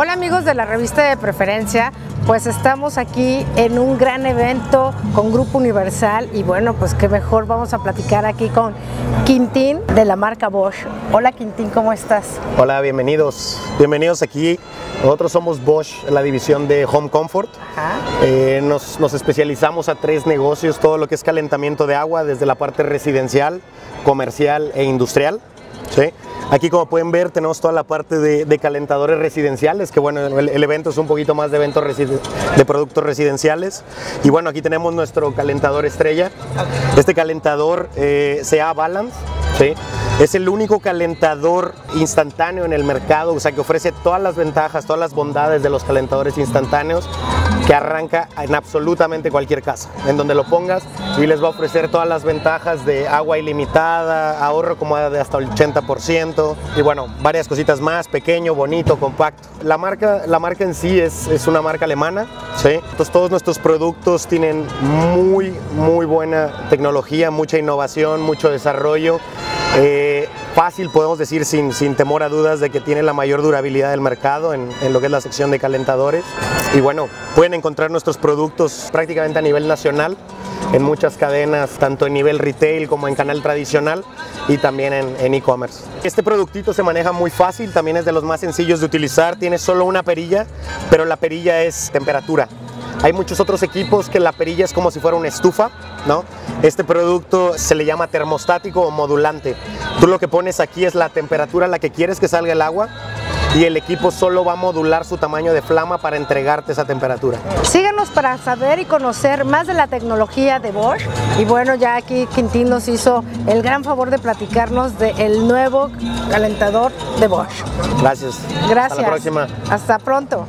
Hola amigos de la revista de preferencia, pues estamos aquí en un gran evento con Grupo Universal y bueno, pues qué mejor vamos a platicar aquí con Quintín de la marca Bosch. Hola Quintín, ¿cómo estás? Hola, bienvenidos. Bienvenidos aquí. Nosotros somos Bosch, la división de Home Comfort. Ajá. Eh, nos, nos especializamos a tres negocios, todo lo que es calentamiento de agua, desde la parte residencial, comercial e industrial. ¿Sí? Aquí como pueden ver tenemos toda la parte de, calentadores residenciales, que bueno, el, evento es un poquito más de eventos de productos residenciales. Y bueno, aquí tenemos nuestro calentador estrella. Este calentador eh, se llama Balance. ¿sí? Es el único calentador instantáneo en el mercado, o sea que ofrece todas las ventajas, todas las bondades de los calentadores instantáneos que arranca en absolutamente cualquier casa, en donde lo pongas y les va a ofrecer todas las ventajas de agua ilimitada, ahorro como de hasta el 80% y bueno, varias cositas más, pequeño, bonito, compacto. La marca, la marca en sí es, es una marca alemana, ¿sí? Entonces todos nuestros productos tienen muy, muy buena tecnología, mucha innovación, mucho desarrollo. Eh, fácil, podemos decir sin, sin temor a dudas de que tiene la mayor durabilidad del mercado en, en lo que es la sección de calentadores. Y bueno, pueden encontrar nuestros productos prácticamente a nivel nacional en muchas cadenas, tanto en nivel retail como en canal tradicional y también en e-commerce. este productito se maneja muy fácil, también es de los más sencillos de utilizar, tiene solo una perilla, pero la perilla es temperatura. Hay muchos otros equipos que la perilla es como si fuera una estufa, ¿no? Este producto se le llama termostático o modulante. Tú lo que pones aquí es la temperatura a la que quieres que salga el agua y el equipo solo va a modular su tamaño de flama para entregarte esa temperatura. Síganos para saber y conocer más de la tecnología de Bosch. Y bueno, ya aquí Quintín nos hizo el gran favor de platicarnos del nuevo calentador de Bosch. Gracias. Gracias. Hasta la próxima. Hasta pronto.